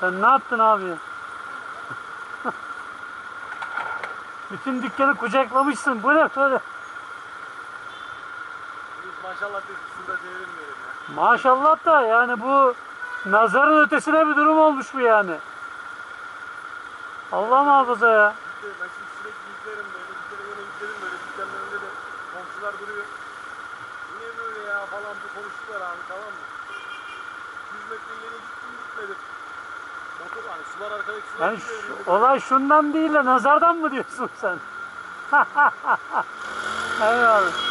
Sen ne yaptın abi? Bütün dükkanı kucaklamışsın. Bu ne böyle? Biz maşallah şurada çevirmeyelim ya. Maşallah da yani bu nazarın ötesine bir durum olmuş bu yani. Allah muhafaza ya. İşte ben şimdi sürekli yüklerim böyle. Bir kere yine yükledim böyle. Dükkanın önünde de komşular duruyor. Niye böyle ya falan bir konuştular abi tamam mı? 100 metre ileri gittim gitmedim. Yani şu- olay şundan değil de nazardan mı diyorsun sen? Eyvallah.